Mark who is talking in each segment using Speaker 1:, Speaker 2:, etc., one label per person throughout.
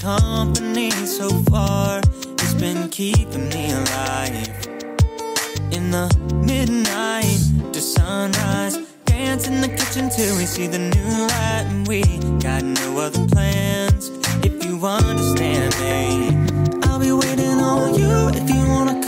Speaker 1: company so far has been keeping me alive. In the midnight to sunrise, dance in the kitchen till we see the new light, and we got no other plans. If you understand me, I'll be waiting on you if you wanna.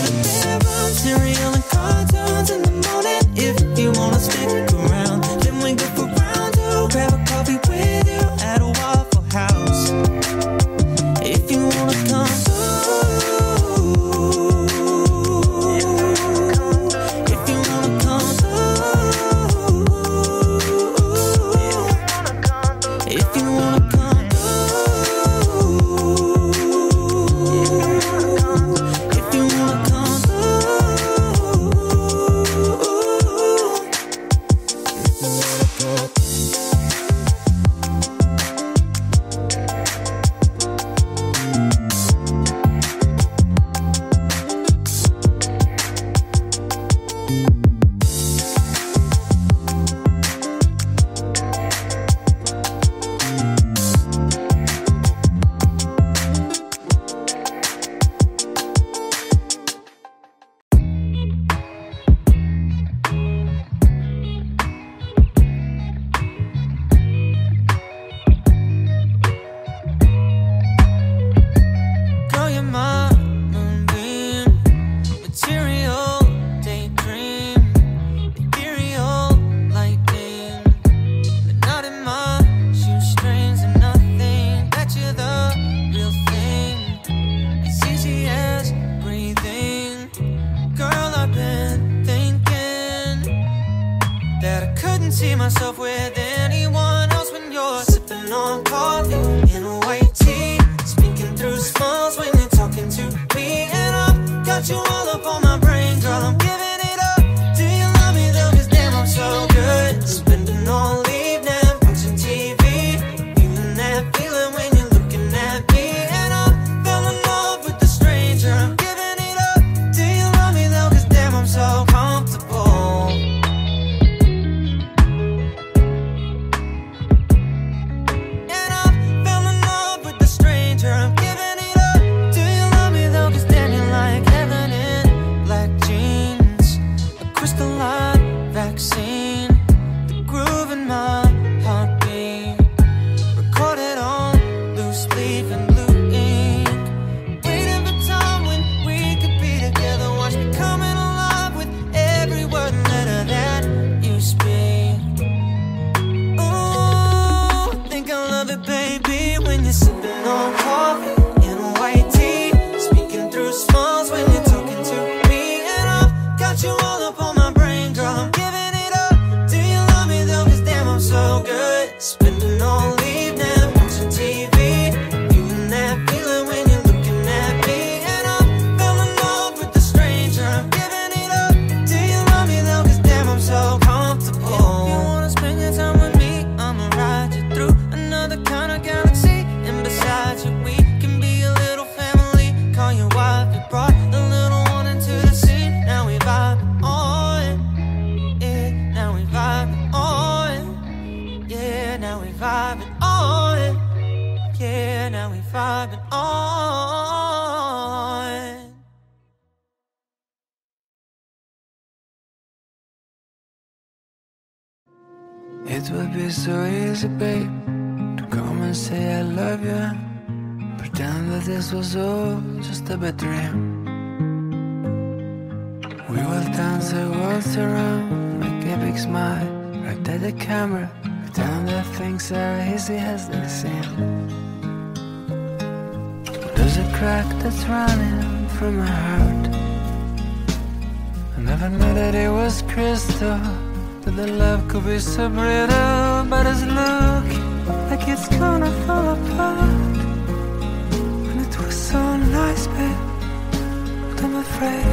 Speaker 1: I'm
Speaker 2: afraid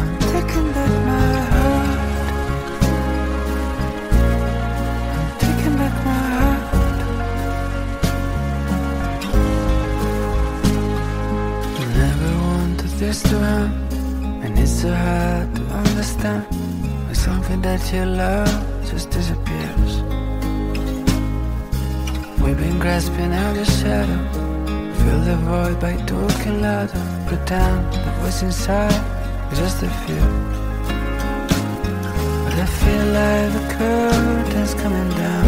Speaker 2: I'm taking back my heart. I'm taking back my heart. I never wanted this to happen And it's so hard to understand When something that you love just disappears. We've been grasping at the shadow Fill the void by talking louder Pretend What's inside just a few But I feel like the curtain's coming down.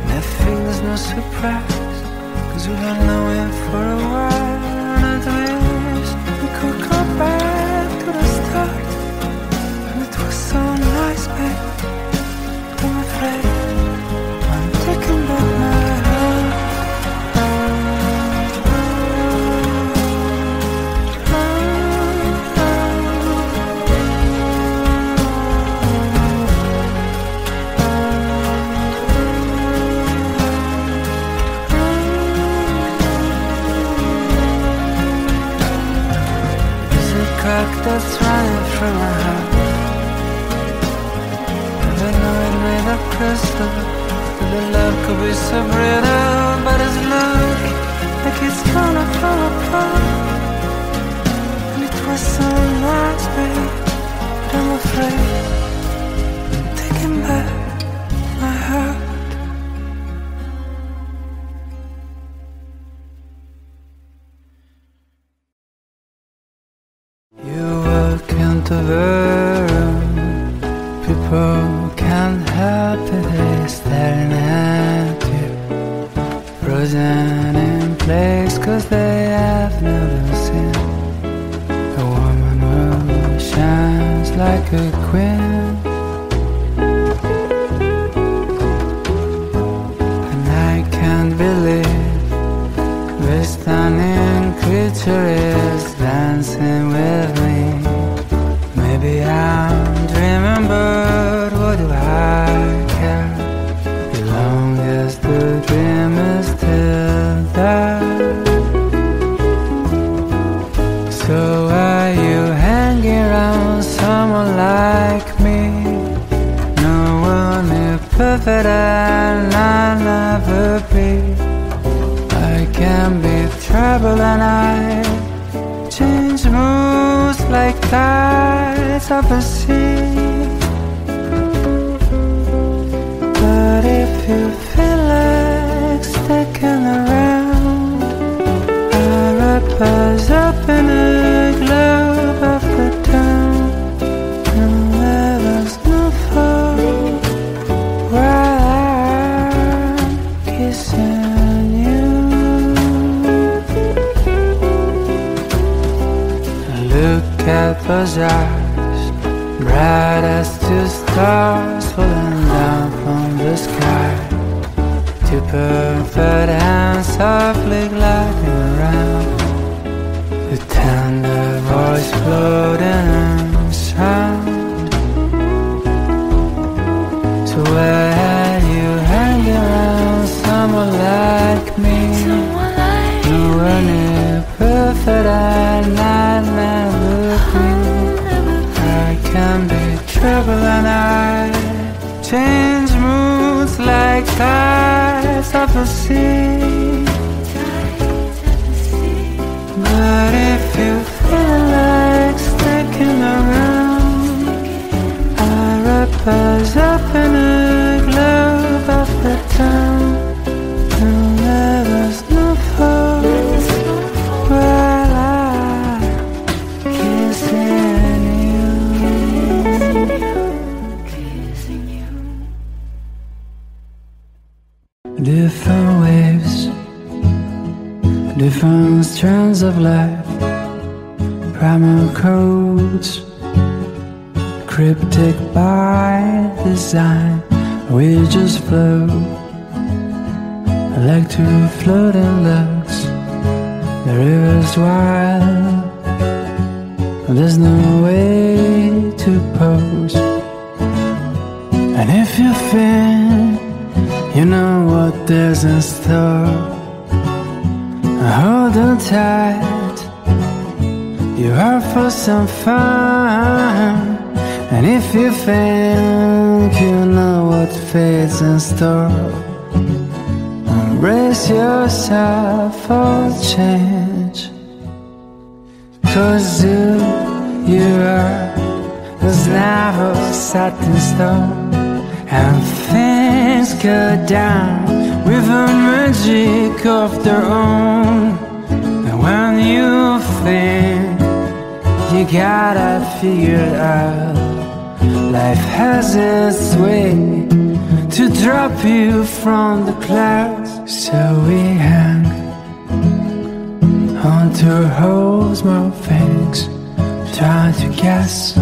Speaker 2: And I think there's no surprise Cause we've been knowing for a while And I wish we could go back to the start And it was so nice back I'm afraid. crystal And the love could be so brittle But it's looking like it's gonna fall apart. And it was so nice, babe But I'm afraid. surface The
Speaker 3: river's wild, there's no way to pose. And if you think you know what there's in store. Hold on tight, you're out for some fun. And if you think you know what fate's in store, embrace yourself for change. Cause you are was never set in stone. And things go down with a magic of their own. And when you think you gotta figure it out, life has its way to drop you from the clouds. So we hang onto holes, more things, trying to guess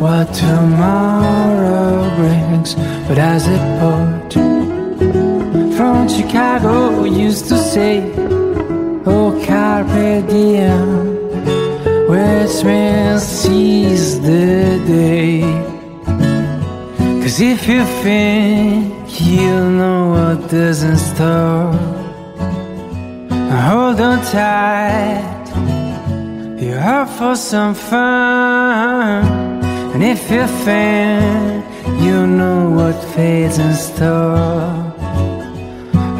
Speaker 3: what tomorrow brings. But as it poured from Chicago, we used to say, Oh, carpe diem, which means seize the day. Cause if you think you'll know what in store, hold on tight. You're out for some fun. And if you think you know what fate's in store,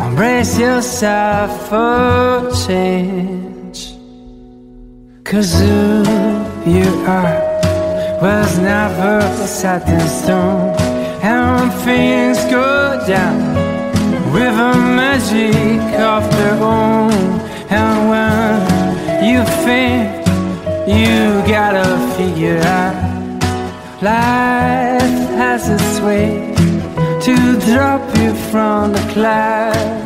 Speaker 3: embrace yourself for change. Cause who you are was never set in stone. And things go down with a magic of their own, and when you think you gotta figure out. Life has its way to drop you from the clouds.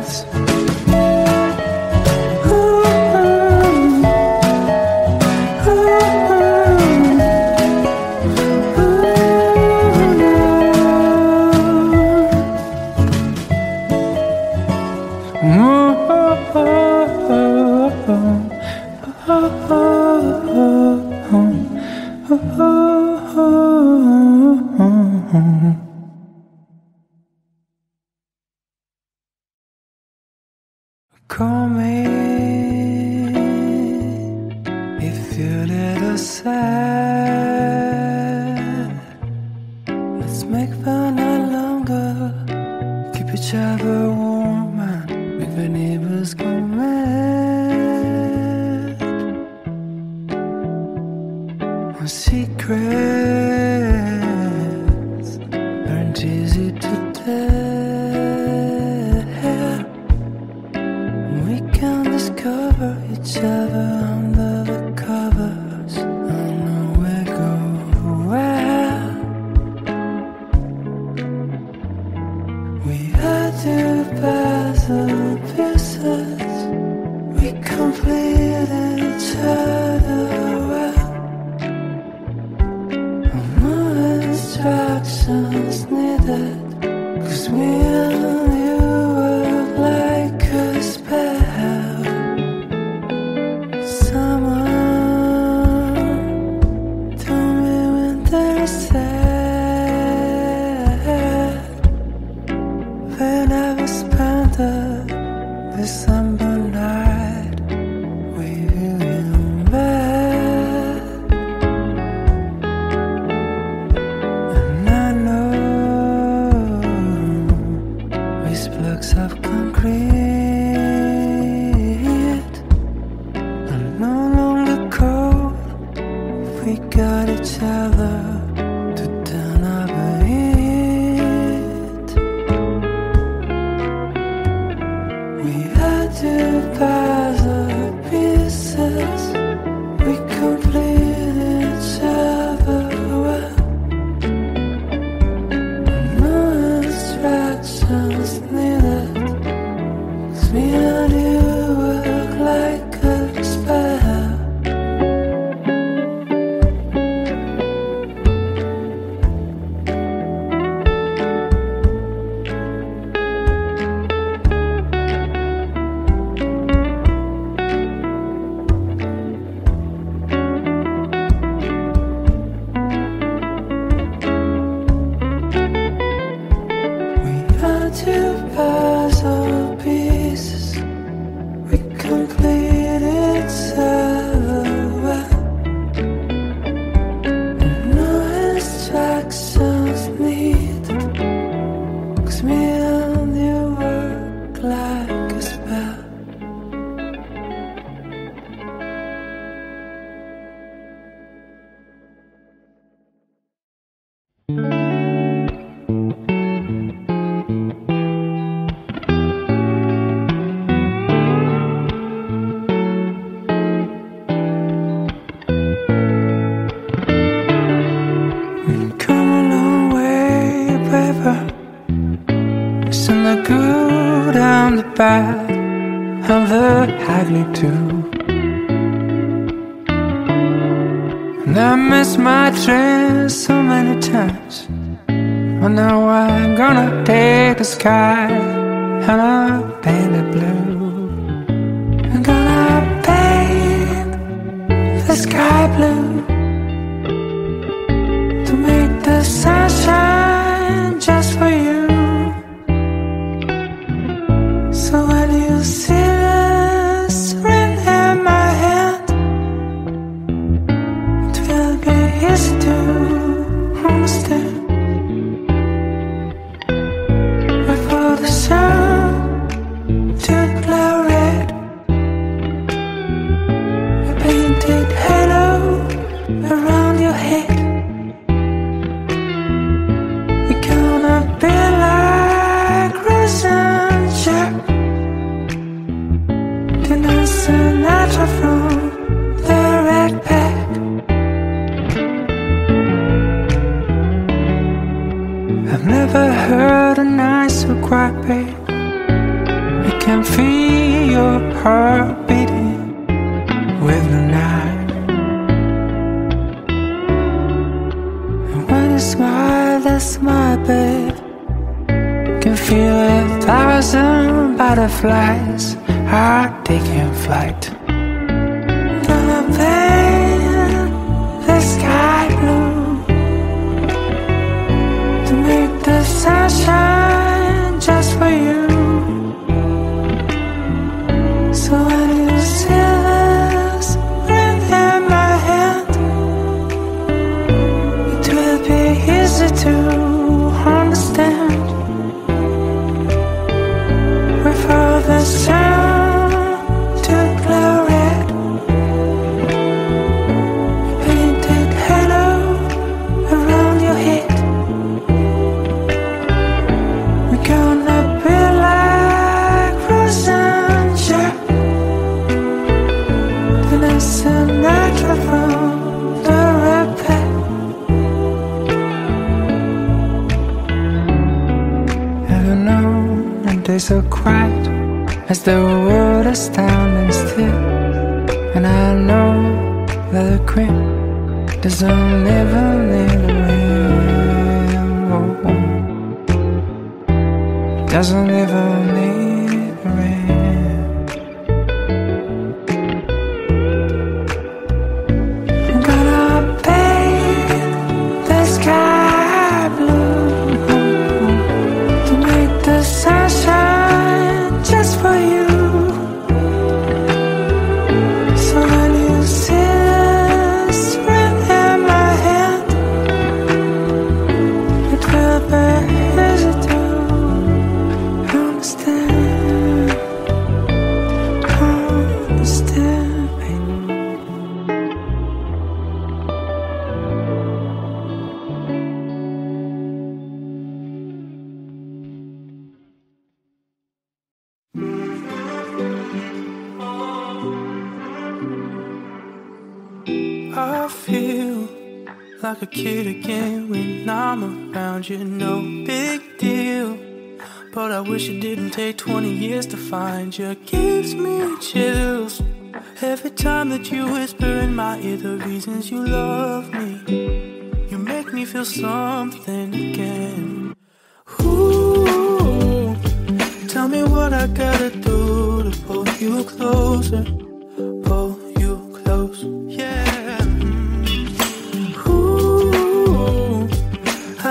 Speaker 3: done. I've never heard a night so quiet, babe. I can feel your heart beating with the night. And when you smile, that smile, babe, I can feel a thousand butterflies are taking flight. sunshine just for you. always so quiet, as though the world is standing still. And I know that the queen doesn't live a little. Doesn't live
Speaker 2: a. feel like a kid again when I'm around you. No big deal. But I wish it didn't take 20 years to find you. Gives me chills. Every time that you whisper in my ear the reasons you love me. You make me feel something again. Ooh, tell me what I gotta do to pull you closer.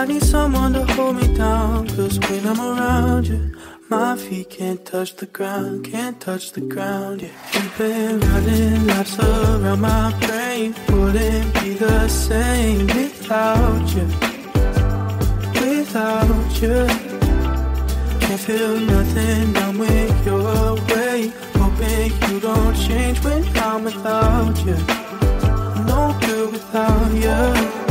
Speaker 2: Need someone to hold me down. Cause when I'm around you, my feet can't touch the ground, can't touch the ground. Yeah, you've been running laps around my brain. Wouldn't be the same without you. Without you, can't feel nothing. I'm with your way. Hoping you don't change when I'm without you. No good without you.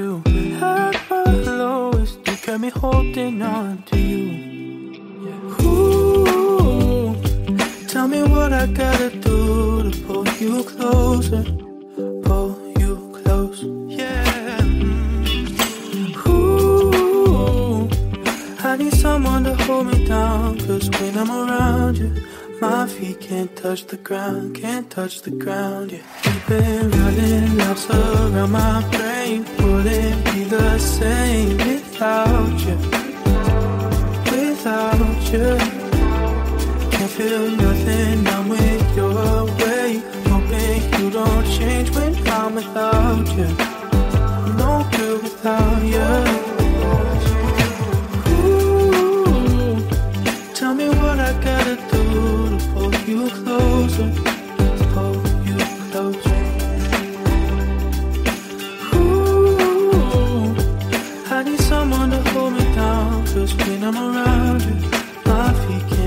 Speaker 2: Run to. At my lowest, you kept me holding on to you. Ooh, tell me what I gotta do to pull you closer. Pull you close, yeah. Ooh, I need someone to hold me down. Cause when I'm around you, my feet can't touch the ground, can't touch the ground. Yeah, you've been running laps around my brain. Wouldn't be the same without you. Without you, can't feel nothing. I'm with your way. Hoping you don't change when I'm without you. No good without you. Ooh, Tell me what I gotta do you closer. Pull you closer. Ooh, I need someone to hold me down. Cause when I'm around you, my feet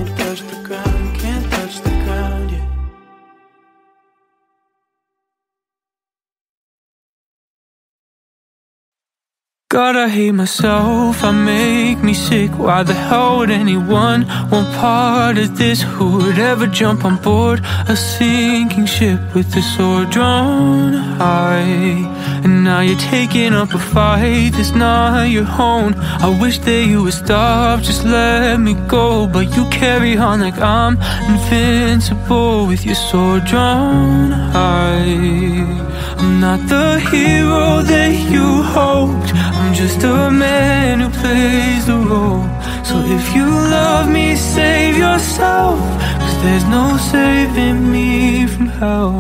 Speaker 2: God, I hate myself, I make me sick. Why the hell would anyone want part of this? Who would ever jump on board a sinking ship with a sword drawn high? And now you're taking up a fight that's not your own. I wish that you would stop, just let me go. But you carry on like I'm invincible with your sword drawn high. I'm not the hero that you hoped. I'm just a man who plays the role. So if you love me, save yourself. Cause there's no saving me from hell.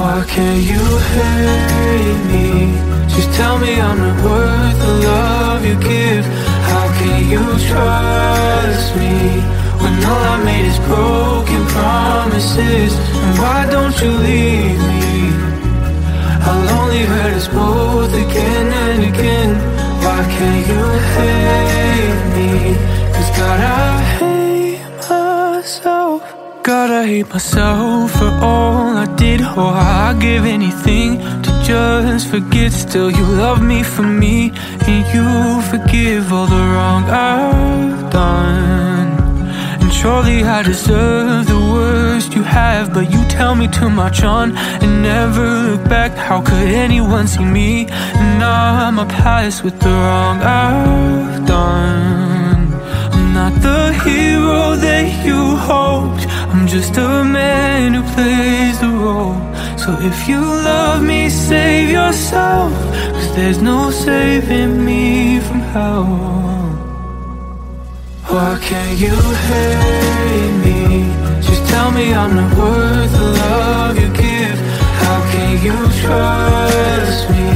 Speaker 2: Why can't you hate me? Just tell me I'm not worth the love you give. How can you trust me? When all I made is broken promises. And why don't you leave me? I'll only hurt us both again and again. Why can't you hate me? Cause God, I hate myself. God, I hate myself for all I did. Oh, I'd give anything to just forget. Still, you love me for me, and you forgive all the wrong I've done. And surely I deserve the worst you have, but you tell me too much on and never look back. How could anyone see me? And I'm a past with the wrong I've done. I'm not the hero that you hoped. I'm just a man who plays the role. So if you love me, save yourself. Cause there's no saving me from hell. Why can't you hate me? Just tell me I'm not worth the love you give. How can you trust me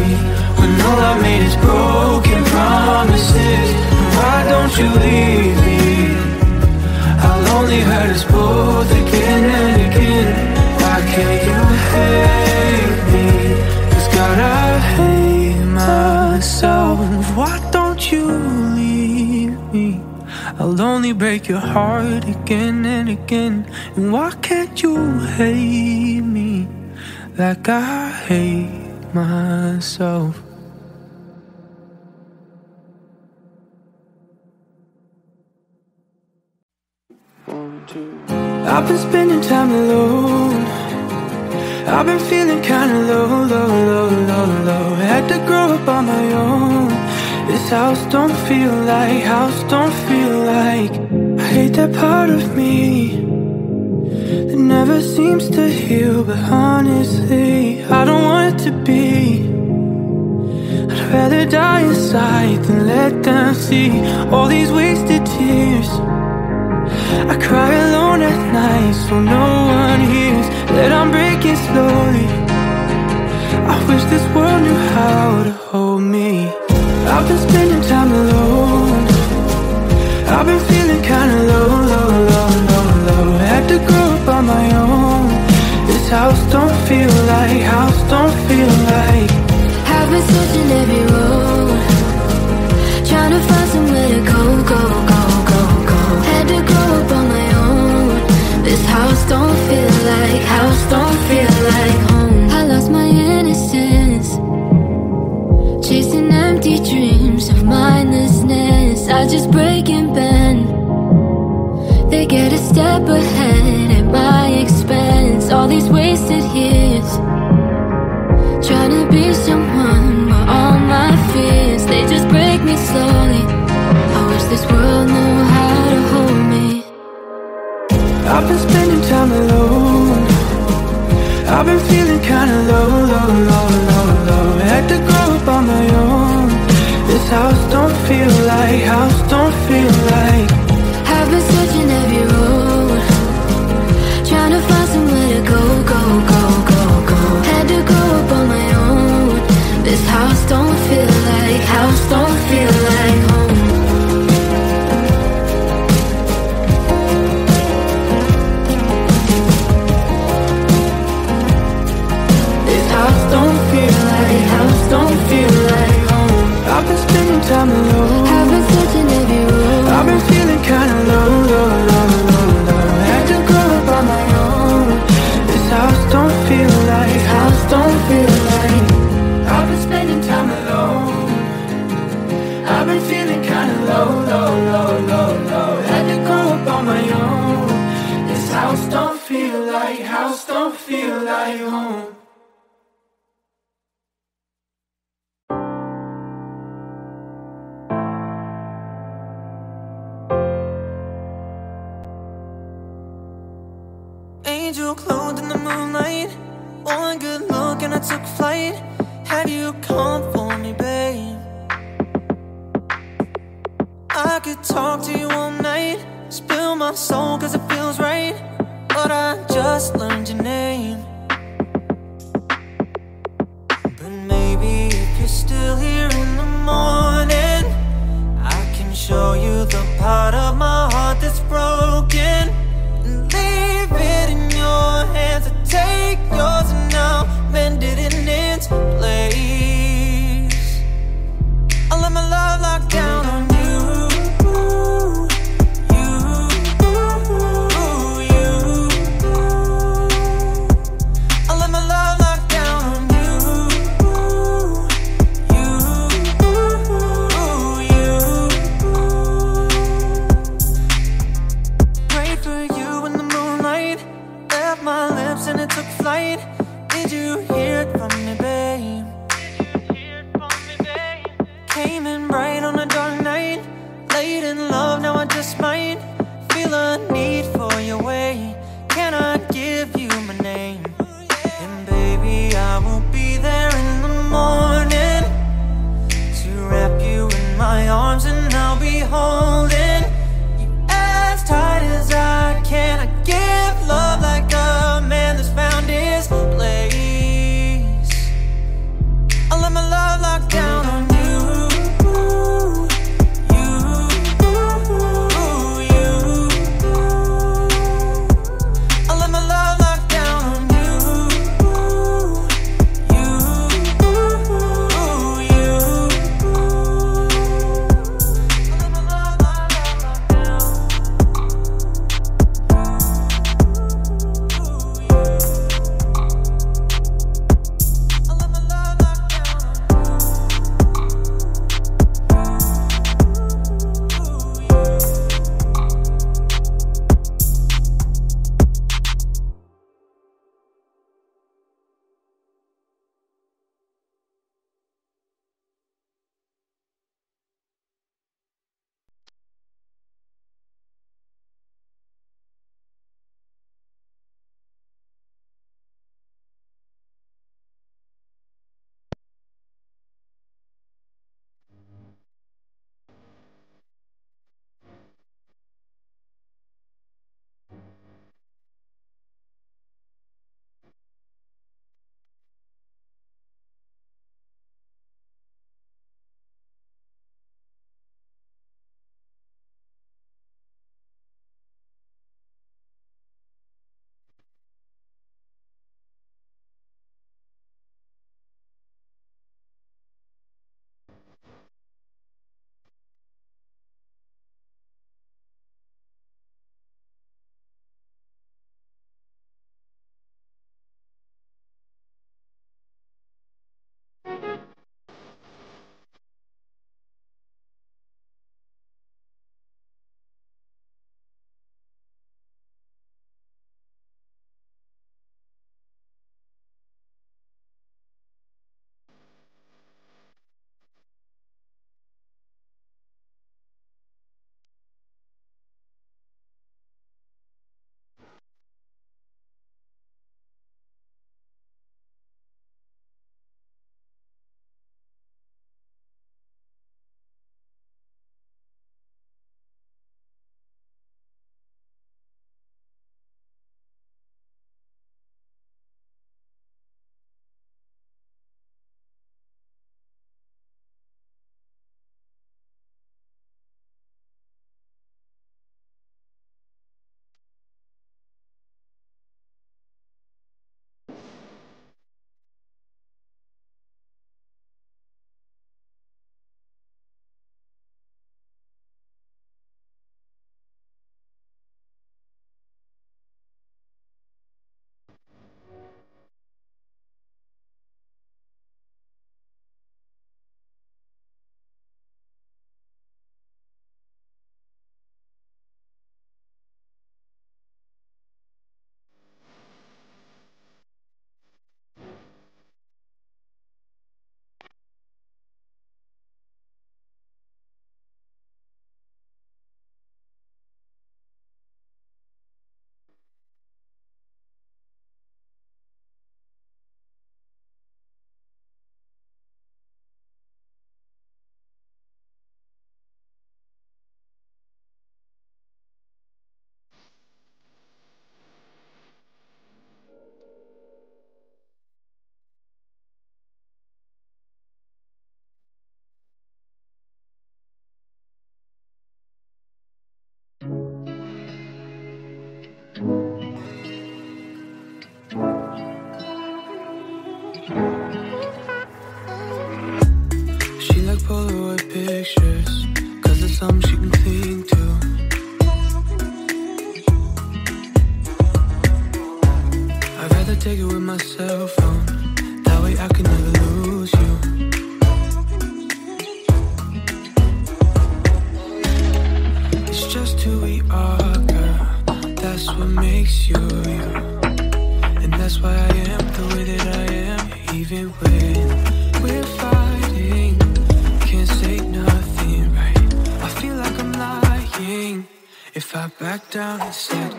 Speaker 2: when all I made is broken promises? And why don't you leave me? I'll only hurt us both again and again. Break your heart again and again. And why can't you hate me like I hate myself? I've been spending time alone. I've been feeling kinda low, low, low, low, low. Had to grow up on my own. This house don't feel like house, don't feel like. I hate that part of me that never seems to heal. But honestly, I don't want it to be. I'd rather die inside than let them see all these wasted tears. I cry alone at night so no one hears that I'm breaking slowly. I wish this world knew how to hold me. I've been spending time alone. I've been feeling kinda low, low, low, low, low. Had to grow up on my own. This house don't feel like house, don't feel like.
Speaker 1: I've been searching every road, trying to find somewhere to go, go, go, go, go. Had to grow up on my own. This house don't feel like house, don't feel like empty dreams of mindlessness. I just break and bend. They get a step ahead at my expense. All these wasted years. Trying to be someone, but all my fears, they just break me slowly. I wish this world knew how to hold me.
Speaker 2: I've been spending time alone. I've been feeling kinda low, low, low, low, low. Had to grow up on my own. This house don't feel like house, don't feel like.
Speaker 1: I've been searching every road, trying to find somewhere to go, go, go, go, go. Had to grow up on my own. This house don't feel like house,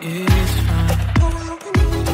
Speaker 4: it's
Speaker 2: fine.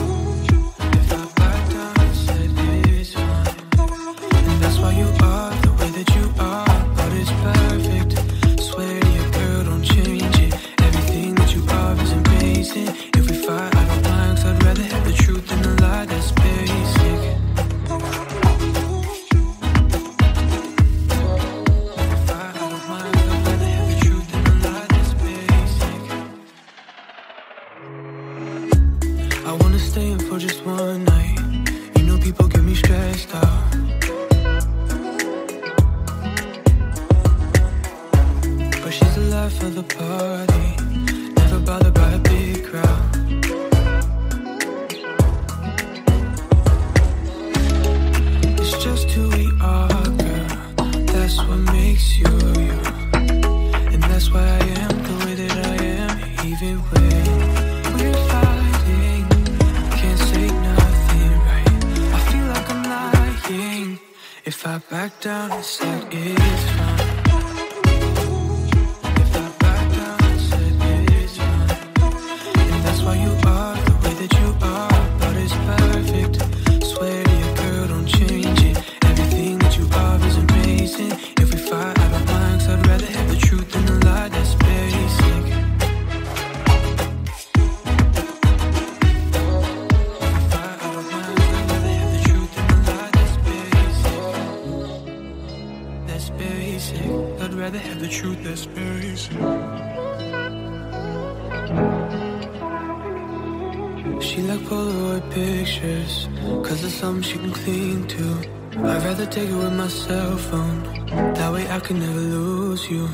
Speaker 2: You.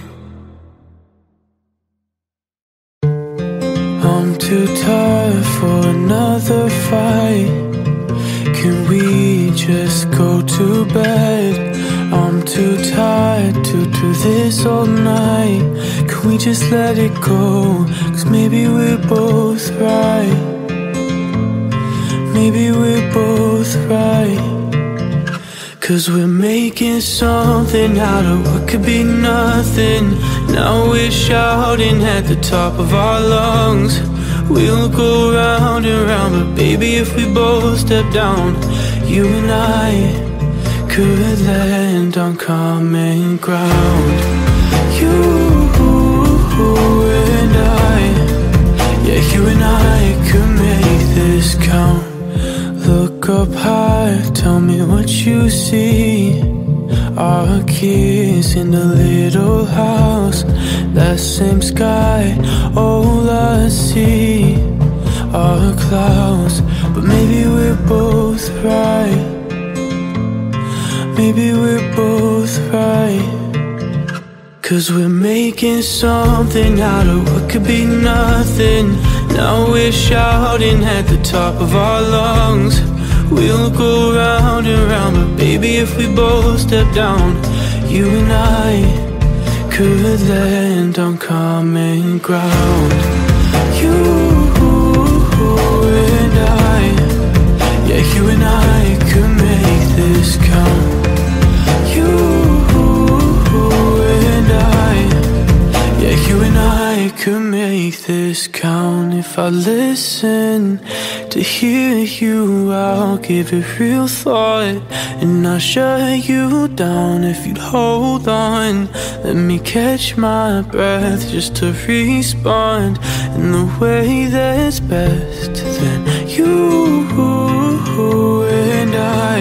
Speaker 2: I'm too tired for another fight. Can we just go to bed? I'm too tired to do this all night. Can we just let it go? Cause maybe we're both right. Maybe we're both right. Cause we're making something out of what could be nothing. Now we're shouting at the top of our lungs. We'll go round and round, but baby, if we both step down, you and I could land on common ground. You and I, yeah, you and I could make this count. Look up high, tell me what you see. Our kids in the little house, that same sky, all I see are clouds. But maybe we're both right. Maybe we're both right. Cause we're making something out of what could be nothing. Now we're shouting at the top of our lungs. We'll go round and round, but baby, if we both step down, you and I could land on common ground. You and I, yeah, you and I could make this count. You and I, yeah, you and I could make this count if I listen to hear you. I'll give it real thought and not shut you down if you'd hold on. Let me catch my breath just to respond in the way that's best. Then you and I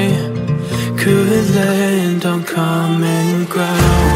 Speaker 2: could land on common ground.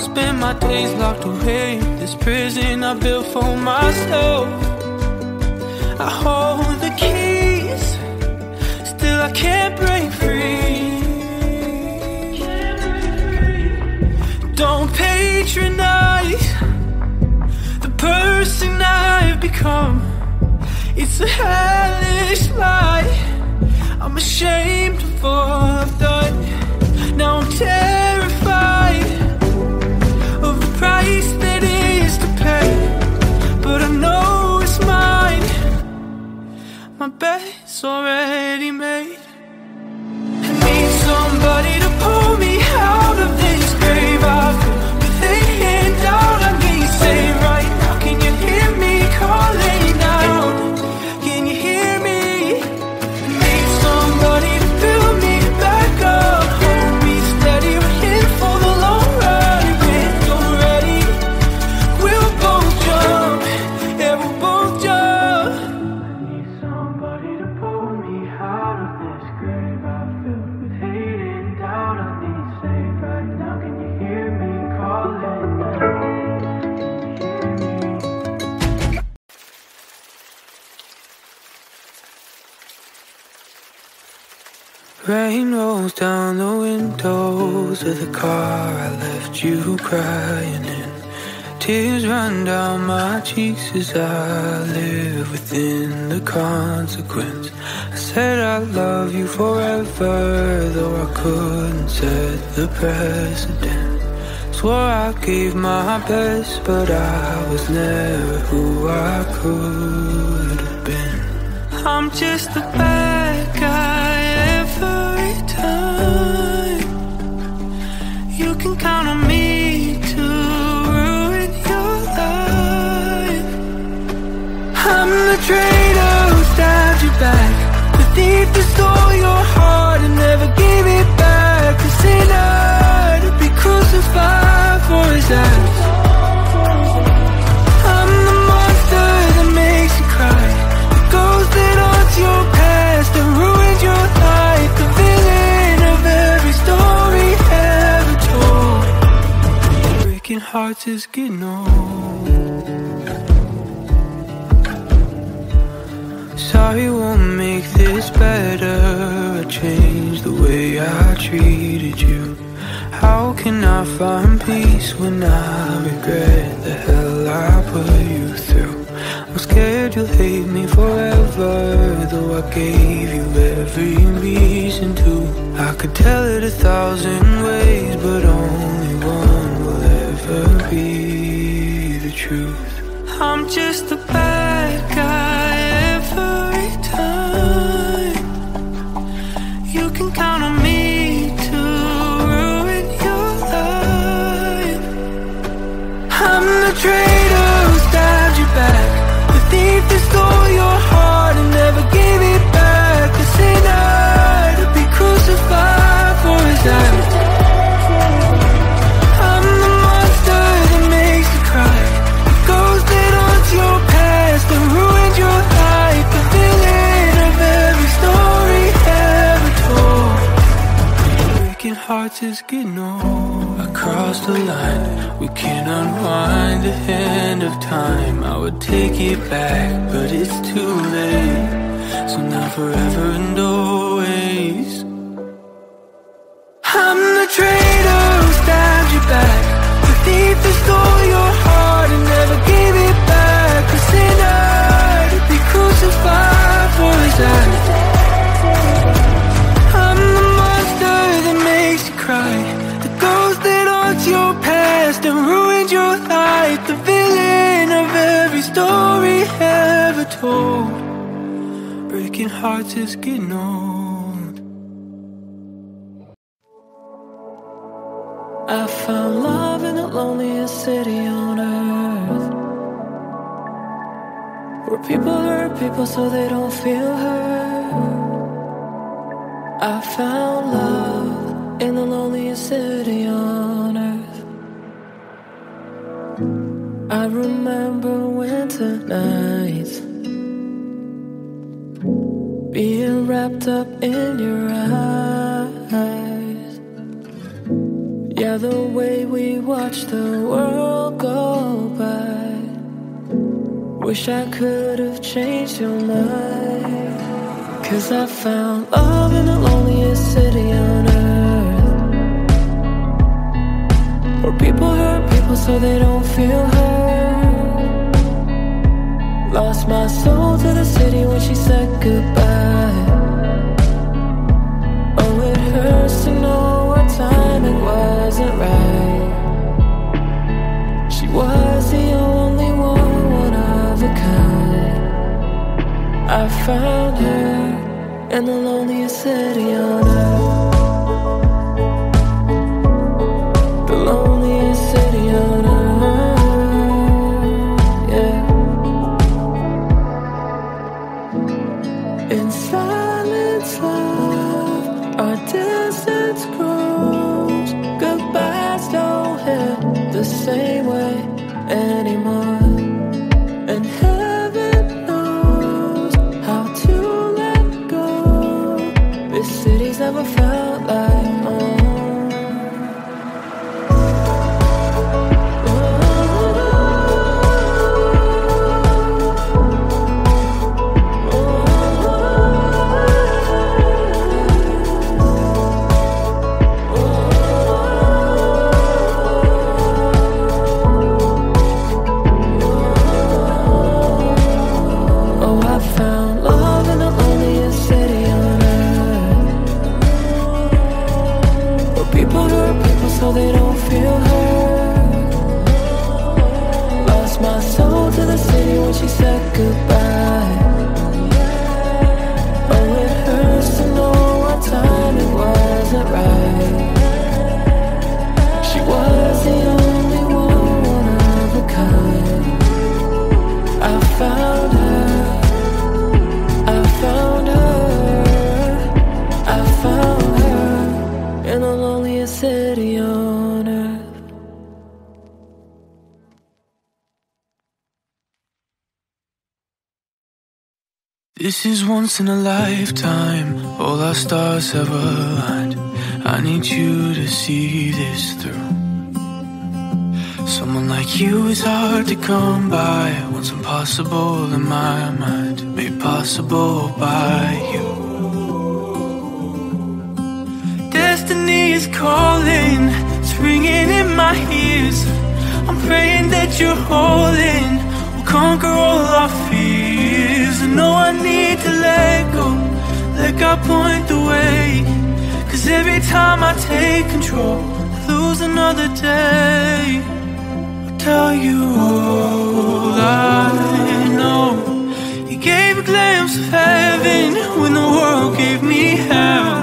Speaker 2: spend my days locked away in this prison I built for myself. I hold the keys, still I can't break free. Don't patronize the person I've become. It's a hellish lie. I'm ashamed of all I've done. Now I'm terrified My bed's already made. Run down my cheeks as I live within the consequence. I said I love you forever, though I couldn't set the precedent. Swore I gave my best, but I was never who I could have been. I'm just a bad guy every time. You can count on me I'm the traitor who stabbed you back. The thief that stole your heart and never gave it back. The sinner to be crucified for his acts. I'm the monster that makes you cry. The ghost that haunts your past that ruins your life. The villain of every story ever told. Breaking hearts is getting old. Sorry won't make this better. I changed the way I treated you. How can I find peace when I regret the hell I put you through? I'm scared you'll hate me forever, though I gave you every reason to. I could tell it a thousand ways, but only one will ever be the truth. I'm just a bad hearts is getting old. Across the line, we can't unwind the hand of time. I would take it back, but it's too late. So now forever and always. Told. Breaking hearts is getting old.
Speaker 5: I found love in the loneliest city on earth. Where people hurt people so they don't feel hurt. I found love in the loneliest city on earth. I remember winter nights wrapped up in your eyes. Yeah, the way we watch the world go by. Wish I could have changed your mind. Cause I found love in the loneliest city on earth. Where people hurt people so they don't feel hurt. Lost my soul to the city when she said goodbye. Timing wasn't right. She was the only one, one of a kind. I found her in the loneliest city on earth. This
Speaker 2: is once in a lifetime, all our stars have aligned. I need you to see this through. Someone like you is hard to come by. Once impossible in my mind, made possible by you. Destiny is calling, it's ringing in my ears. I'm praying that you're holding, will conquer all our fears. To let go, let God point the way. Cause every time I take control, I lose another day. I'll tell you all I know. You gave a glimpse of heaven when the world gave me hell.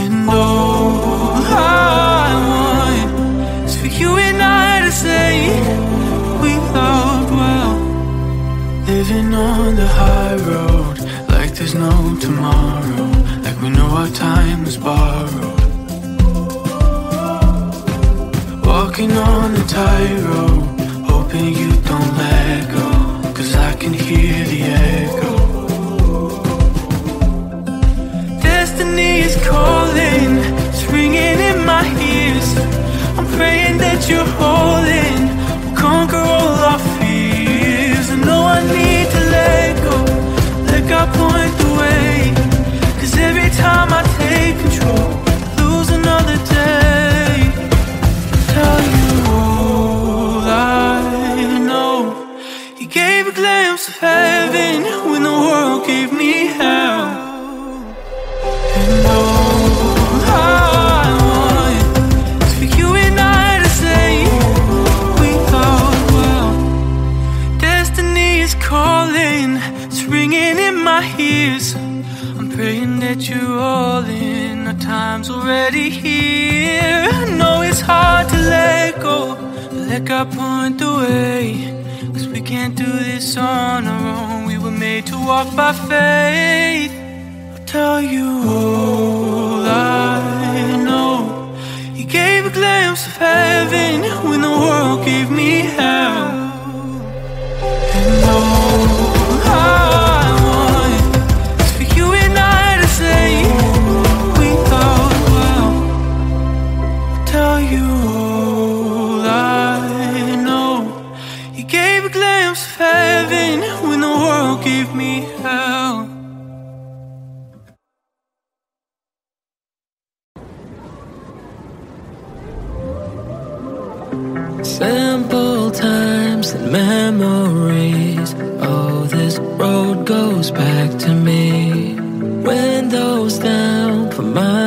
Speaker 2: And all I want is for you and I to say Driving on the high road Like there's no tomorrow Like we know our time is borrowed. Walking on the tightrope Hoping you don't let go Cause I can hear the echo. Destiny is calling It's ringing in my ears. I'm praying that you're holding We'll conquer all our fears. I know I need I point the way Cause every time I take already here. No, it's hard to let go, but let God point the way. Cause we can't do this on our own. We were made to walk by faith. I'll tell you all I know. He gave a glimpse of heaven when the world gave me hell.
Speaker 5: Simple times and memories. Oh, this road goes back to me. Windows down, put my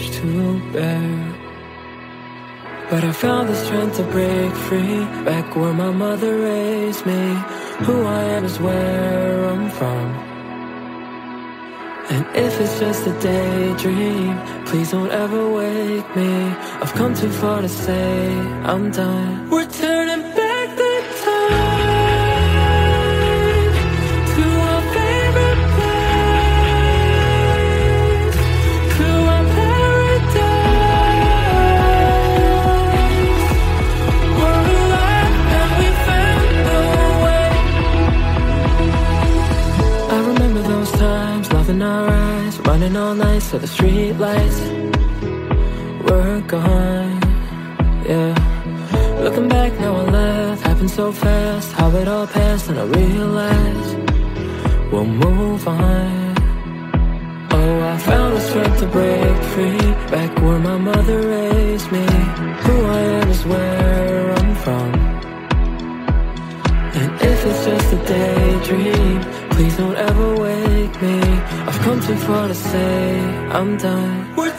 Speaker 5: much to bear. But I found the strength to break free. Back where my mother raised me. Who I am is where I'm from. And if it's just a daydream, please don't ever wake me. I've come too far to say I'm done. We're running all night so the street lights were gone. Yeah, looking back now, I laugh. Happened so fast, how it all passed, and I realized we'll move on. Oh, I found the strength to break free. Back where my mother raised me. Who I am is where I'm from. And if it's just a daydream, please don't ever wake me. I've come too far to say I'm done. We're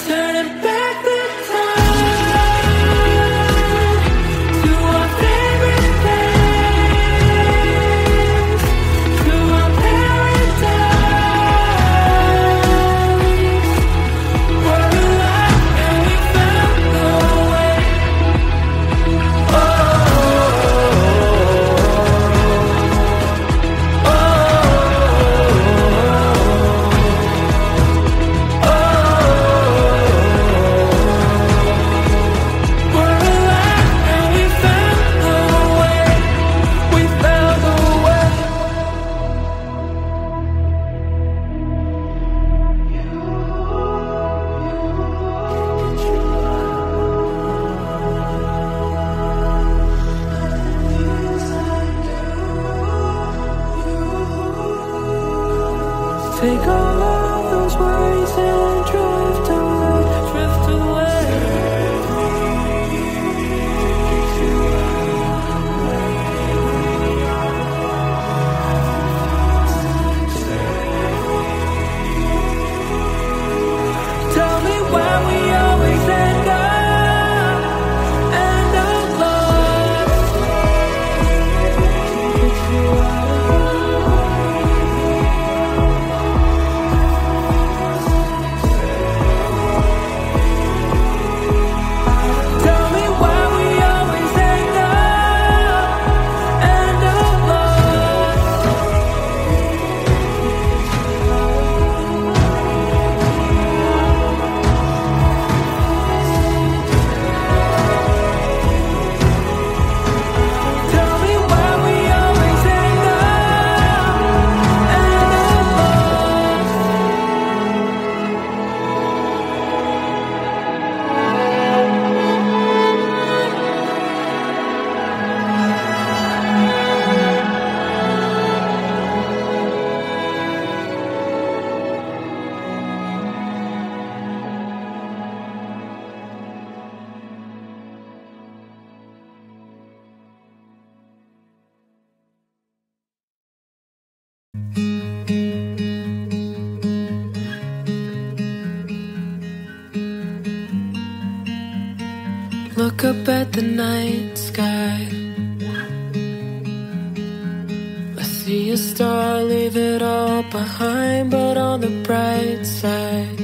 Speaker 5: bright side,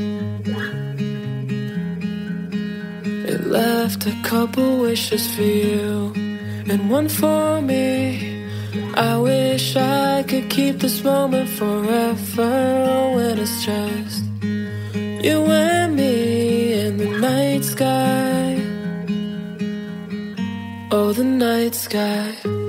Speaker 5: it left a couple wishes for you and one for me. I wish I could keep this moment forever when it's just you and me in the night sky. Oh, the night sky.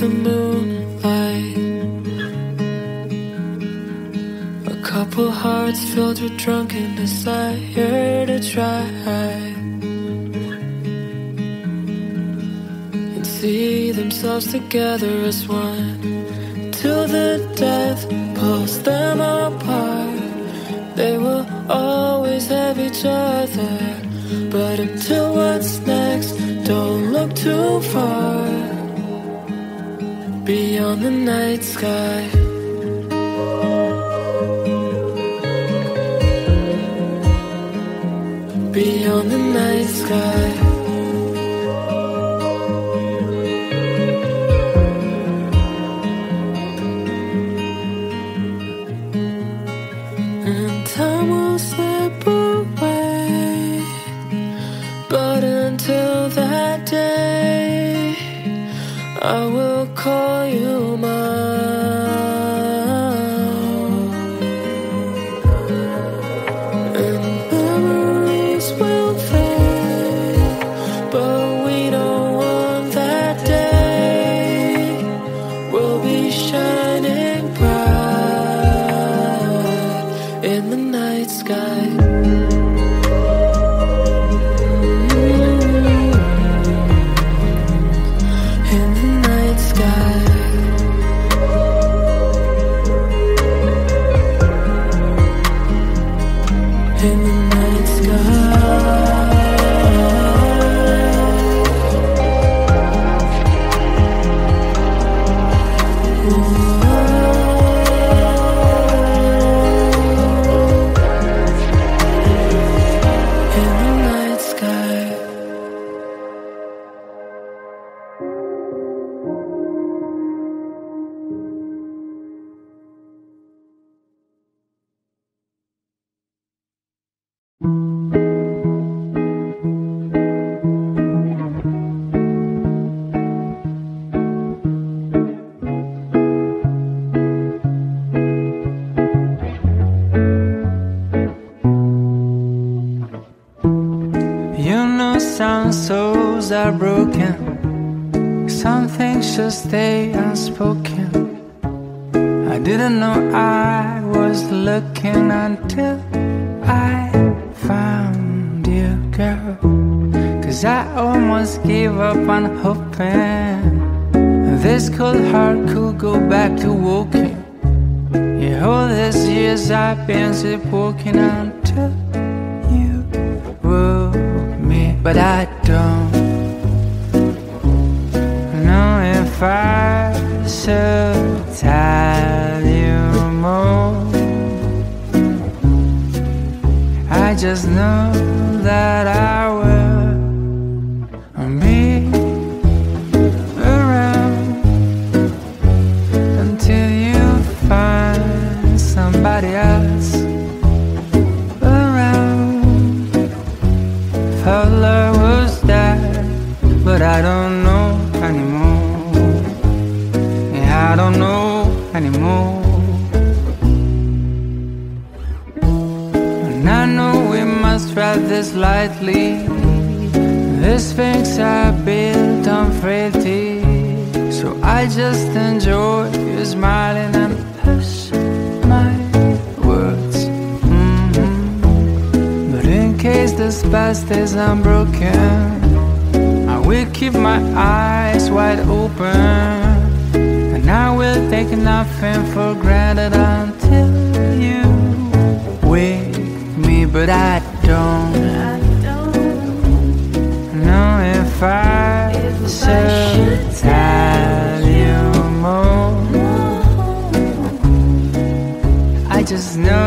Speaker 5: The moonlight, a couple hearts filled with drunken desire to try. and see themselves together as one till the death pulls them apart. They will always have each other, but until what's next, don't look too far beyond the night sky. Beyond the night sky.
Speaker 3: for granted until you wake me, but I don't, know if I should tell you more. I just know.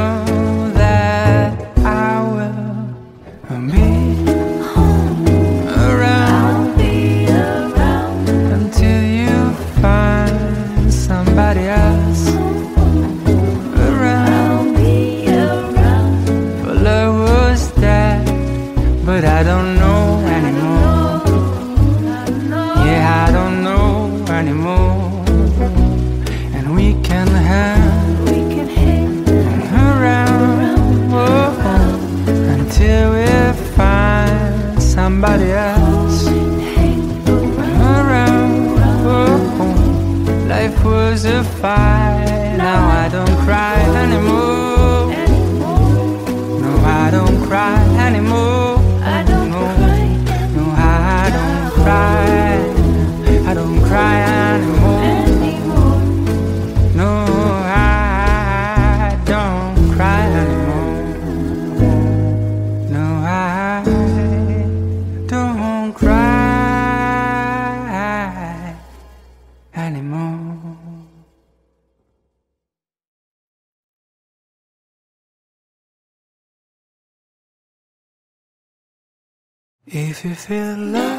Speaker 3: to feel love.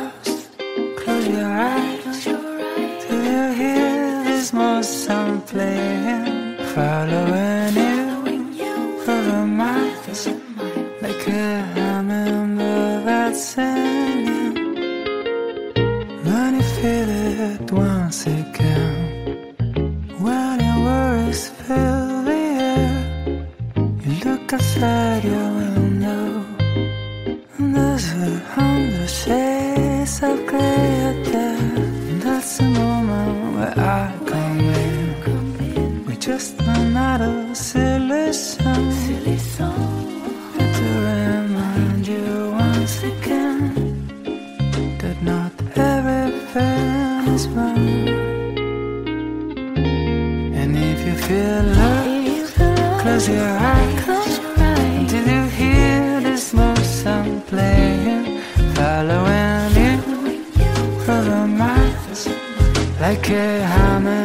Speaker 3: once that not every fan is mine. And if you feel love, close your eyes until you hear this lonesome playing, following you for the night like a
Speaker 5: hammer.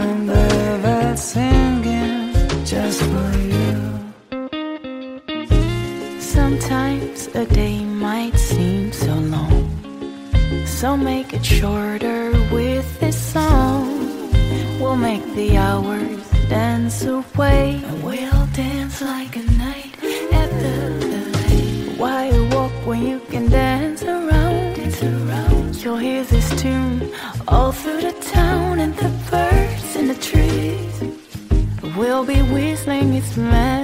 Speaker 5: We'll make it shorter with this song. We'll make the hours dance away. And we'll dance like a night at the lake. Why walk when you can dance around? Dance around. You'll hear this tune all through the town and the birds in the trees. We'll be whistling its melody.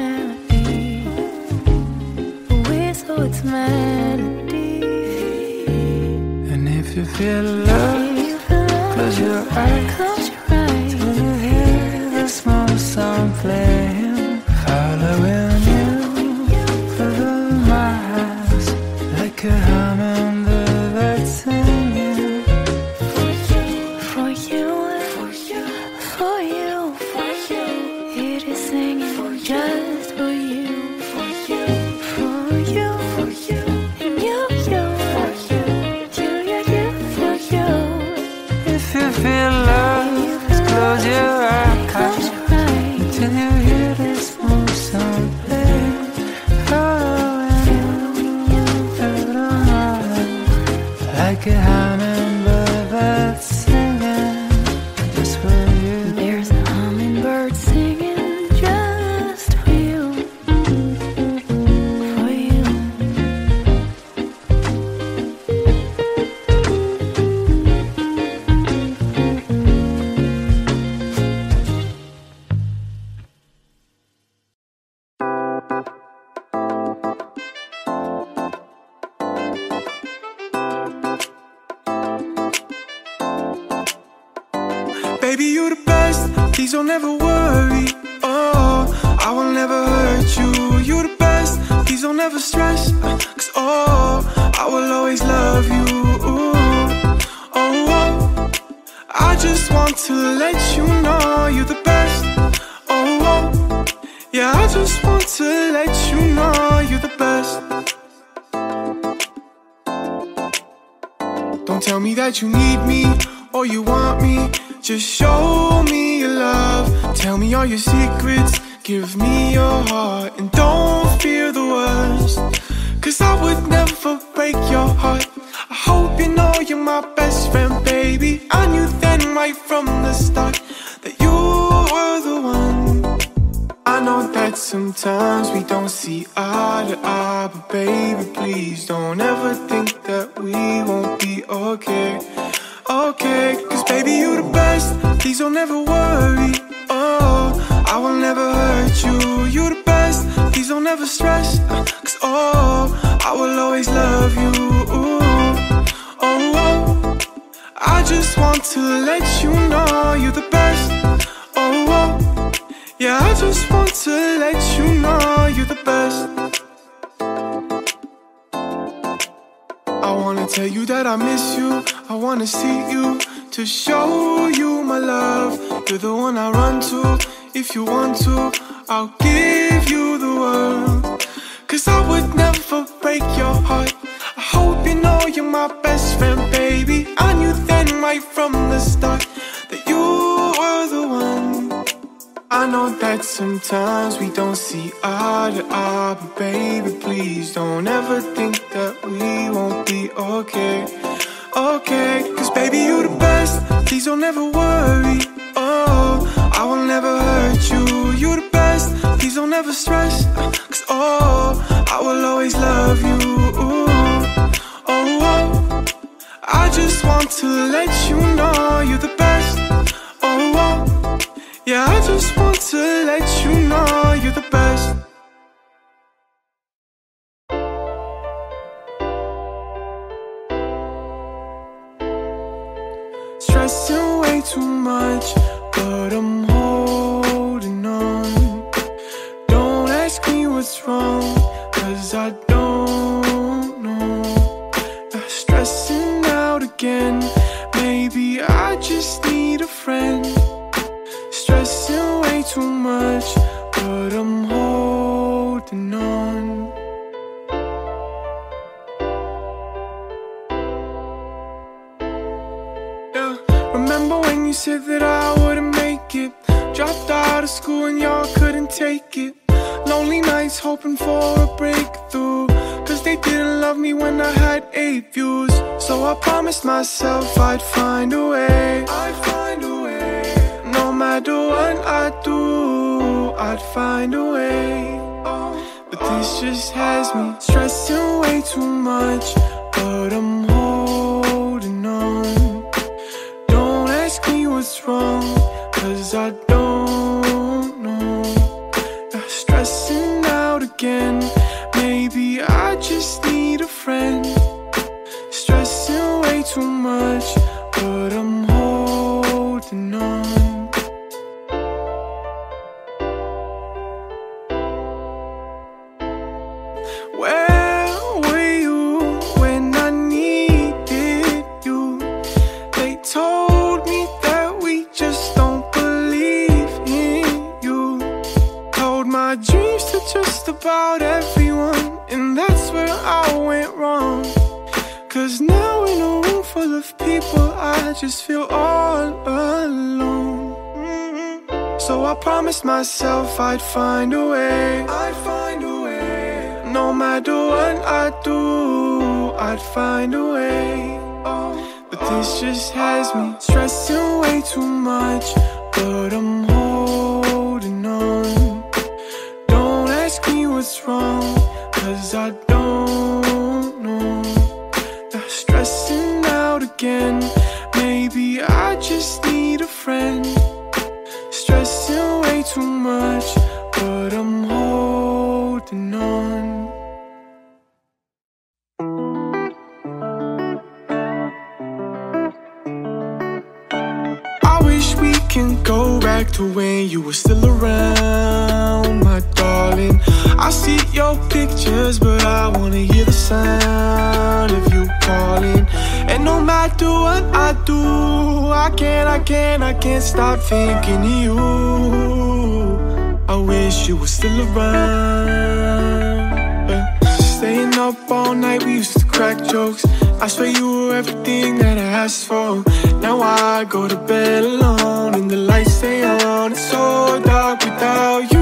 Speaker 3: Feel love, close your eyes.
Speaker 2: Please don't ever worry. Oh, I will never hurt you. you're the best. Please don't ever stress. Cause oh, I will always love you. Oh, oh, I just want to let you know you're the best. Oh, oh, yeah, I just want to let you know you're the best. Don't tell me that you need me or you want me. Just show me love. Tell me all your secrets. Give me your heart and don't fear the worst. Cause I would never break your heart. I hope you know you're my best friend, baby. I knew then right from the start that you were the one. I know that sometimes we don't see eye to eye, but baby, please don't ever think that we won't be okay. Okay, cause baby, you the best. Please don't ever worry. Oh, I will never hurt you. You the best. Please don't ever stress. Cause oh, I will always love you. Oh, oh, I just want to let you know you're the best. Oh, oh. Yeah, I just want to let you know you're the best. Wanna tell you that I miss you. I wanna see you to show you my love. You're the one I run to. If you want to, I'll give you the world. Cause I would never break your heart. I hope you know you're my best friend, baby. I knew then right from the start that you. I know that sometimes we don't see eye to eye, but baby, please don't ever think that we won't be okay. Okay, cause baby, you the best. Please don't ever worry. Oh, I will never hurt you. You the best. Please don't ever stress. Cause oh, I will always love you. Oh, oh, I just want to let you know you're the best. Oh, oh. Yeah, I just want to let you know you're the best. Stressing way too much, but I'm holding on. Don't ask me what's wrong, cause I don't know. Not stressing out again, maybe I just need a friend too much, but I'm holding on. Yeah, remember when you said that I wouldn't make it? Dropped out of school and y'all couldn't take it. Lonely nights hoping for a breakthrough. Cause they didn't love me when I had eight views. So I promised myself I'd find a way. Matter what I do, I'd find a way. But this just has me stressing way too much. But I'm holding on. Don't ask me what's wrong, cause I don't know. Not stressing out again. Maybe I just need a friend. Stressing way too much. About everyone, and that's where I went wrong. Cause now in a room full of people, I just feel all alone. Mhm. So I promised myself I'd find a way. I'd find a way. No matter what I do, I'd find a way. But this just has me stressing way too much. But I'm what's wrong, cause I don't know. Not stressing out again. Maybe I just need a friend. Stressing way too much, but I'm holding on. I wish we can go back to when you were still around. I see your pictures, but I wanna hear the sound of you calling. And no matter what I do, I can't, I can't, I can't stop thinking of you. I wish you were still around. Staying up all night, we used to crack jokes. I swear you were everything that I asked for. Now I go to bed alone and the lights stay on. It's so dark without you.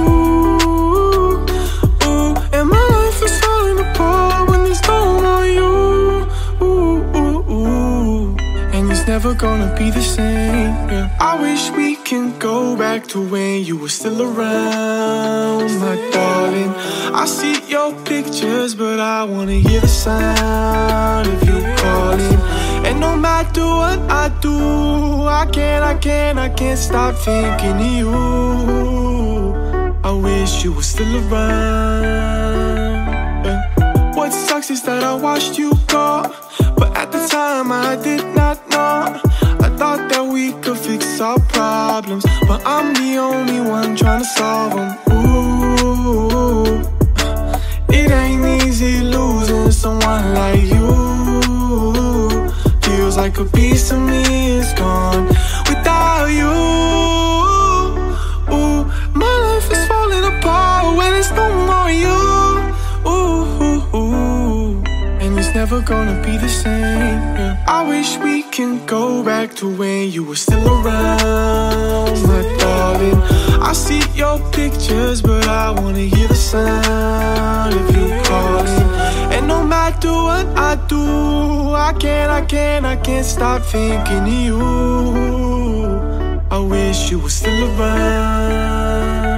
Speaker 2: Gonna be the same. yeah. I wish we can go back to when you were still around, my darling. I see your pictures, but I wanna hear the sound of you calling. And no matter what I do, I can't, I can't, I can't stop thinking of you. I wish you were still around. yeah. What sucks is that I watched you go, but at the time I did problems, but I'm the only one trying to solve them. Ooh, it ain't easy losing someone like you. Feels like a piece of me is gone without you. Ooh, my life is falling apart when it's no more you. Ooh, and it's never gonna be the same. yeah. I wish we can go back to when you were still around, my darling. I see your pictures, but I wanna hear the sound of you calling. And no matter what I do, I can't, I can't, I can't stop thinking of you. I wish you were still around.